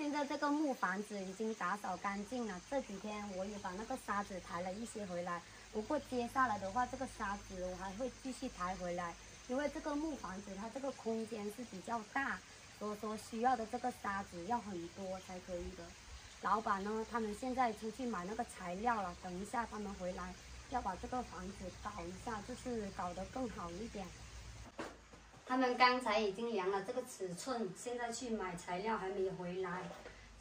现在这个木房子已经打扫干净了，这几天我也把那个沙子抬了一些回来。不过接下来的话，这个沙子我还会继续抬回来，因为这个木房子它这个空间是比较大，所以说需要的这个沙子要很多才可以的。老板呢，他们现在出去买那个材料了，等一下他们回来要把这个房子搞一下，就是搞得更好一点。他们刚才已经量了这个尺寸，现在去买材料还没回来。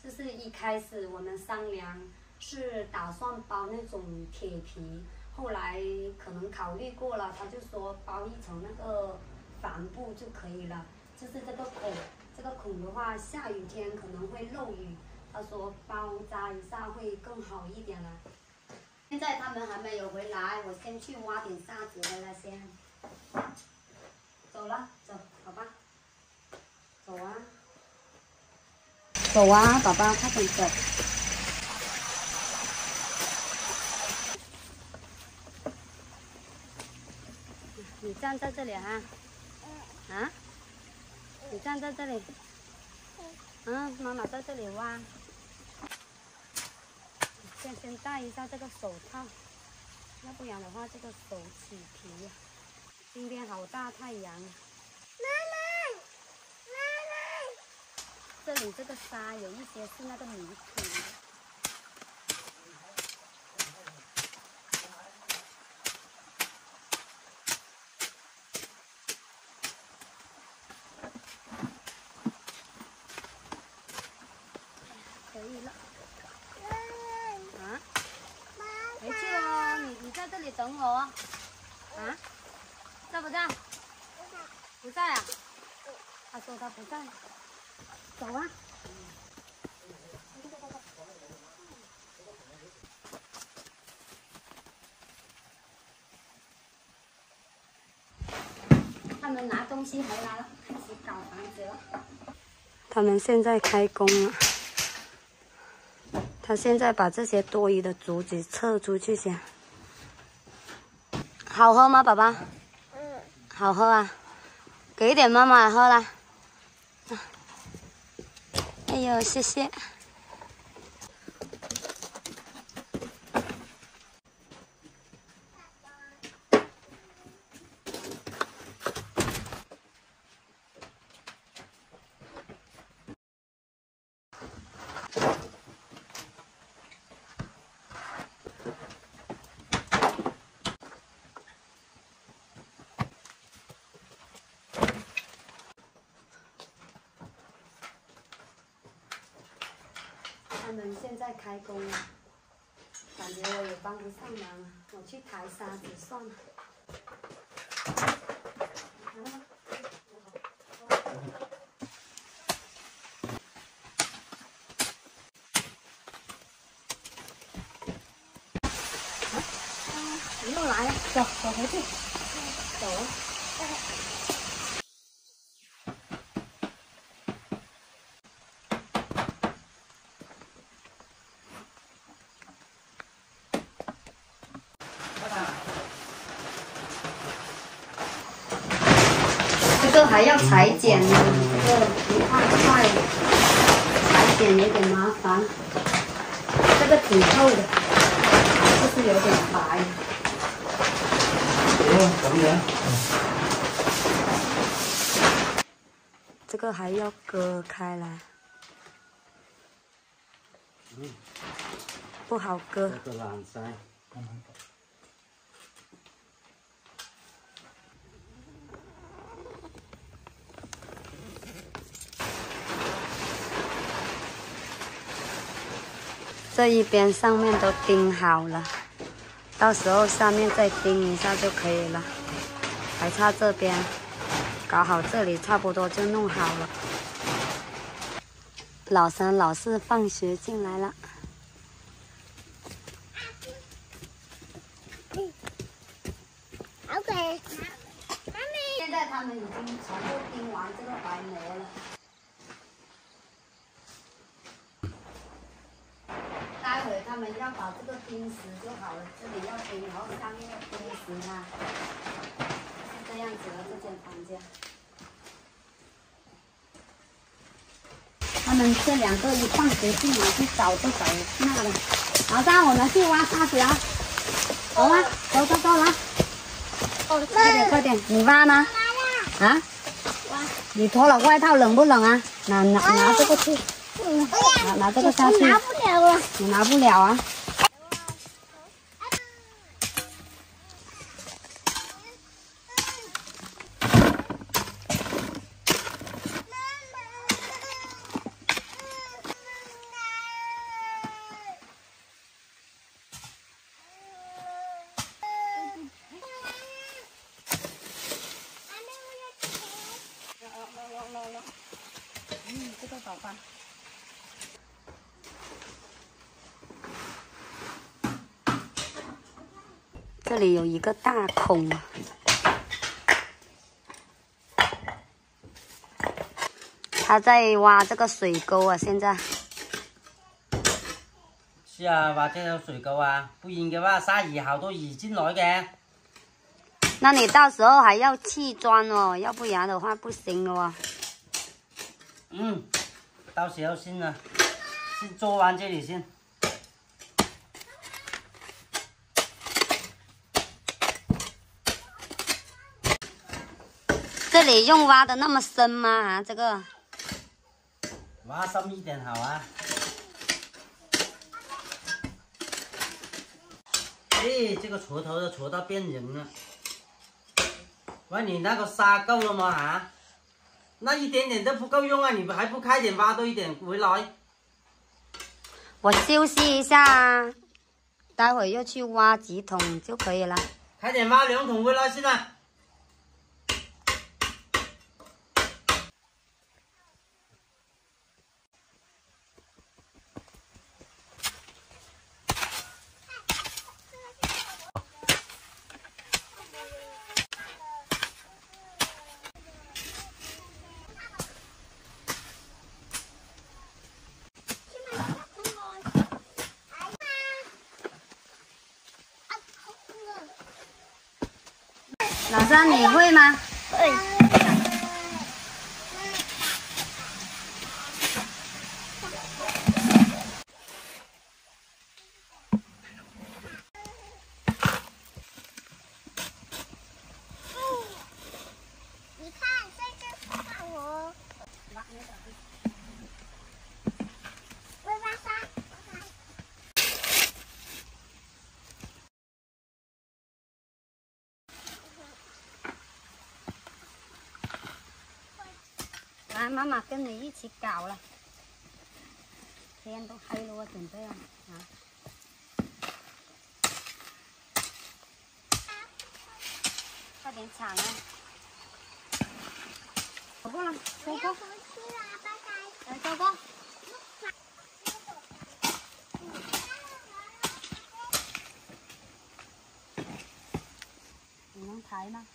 这是一开始我们商量是打算包那种铁皮，后来可能考虑过了，他就说包一层那个帆布就可以了。就是这个孔，这个孔的话，下雨天可能会漏雨。他说包扎一下会更好一点了。现在他们还没有回来，我先去挖点沙子回来先。走了，走，好吧。走啊，走啊，宝宝，快点走。你站在这里啊。啊？你站在这里。嗯，妈妈在这里挖。先先戴一下这个手套，要不然的话这个手起皮。今天好大太阳。妈妈，妈妈，这里这个沙有一些是那个泥土。可以了。啊？回去哦，你你在这里等我哦。啊？在不在？不在啊。他说他不在。走啊。他们拿东西回来了，开始搞房子了。他们现在开工了。他现在把这些多余的竹子撤出去先。好喝吗，宝宝？嗯。好喝啊，给点妈妈喝啦。哎呦，谢谢。现在开工了，感觉我也帮不上忙了，我去抬沙子算了。来了吗？你又来了，走，走回去，走。还要裁剪呢，这个不太快，裁剪有点麻烦。这个挺厚的，就是有点白。这个还要割开来，不好割。这一边上面都钉好了，到时候下面再钉一下就可以了。还差这边，搞好这里差不多就弄好了。老三、老四放学进来了。OK，妈咪。现在他们已经全部钉完这个白膜了。待会他们要把这个钉死就好了，这里要钉，然后上面要钉死它，是这样子的这间房间。他们这两个一放学进来去找就找那了。老张，我们去挖沙子啊！好啊，走走走啊，快点快点，你挖吗？啊？挖你脱了外套冷不冷啊？拿拿拿这个去，拿拿这个下去。你拿不了啊？这里有一个大孔，他在挖这个水沟啊！现在是啊，挖这条水沟啊，不然的话鲨鱼好多鱼进来嘅。那你到时候还要砌砖哦，要不然的话不行哦。嗯，到时候先啊，先做完这里先。这里用挖的那么深吗？啊，这个挖深一点好啊。哎，这个锄头都锄到变形了。喂，你那个沙够了吗？啊？那一点点都不够用啊！你还不开点挖多一点回来？我休息一下，待会又去挖几桶就可以了。开点挖两桶回来先啊！老三，你会吗？会。来，妈妈跟你一起搞了。天都黑了，我准备啊啊！快点铲啊！走过来，走过，我要回去了，拜拜。来，走过。你能抬吗？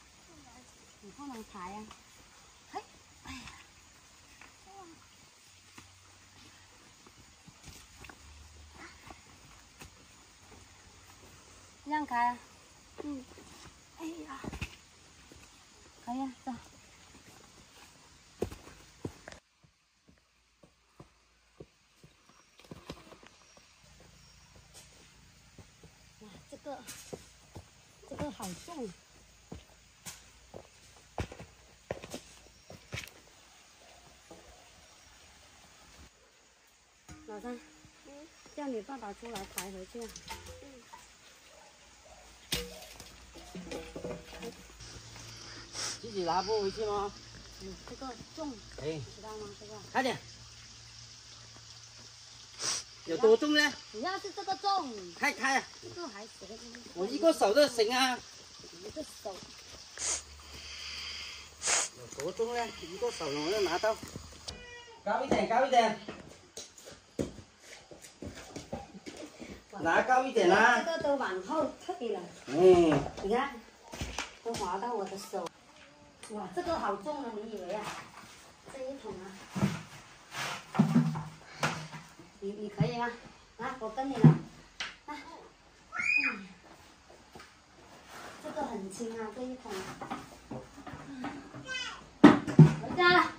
你不能抬呀、嘿，让开啊！嗯，哎呀，可以啊，走。哇，这个这个好重。老三，嗯叫你爸爸出来抬回去啊。自己拿不回去吗？嗯，这个重，哎，知道吗？这个，快点！有多重呢？主要是这个重，开开啊！这个还行。我一个手都行啊。一个手，有多重呢？一个手能不能拿到？高一点，高一点，拿高一点这啊！个都往后退了，嗯，你看，都滑到我的手。哇，这个好重啊！你以为啊，这一桶啊，你你可以吗？来，我跟你来，来，这个很轻啊，这一桶，回家了。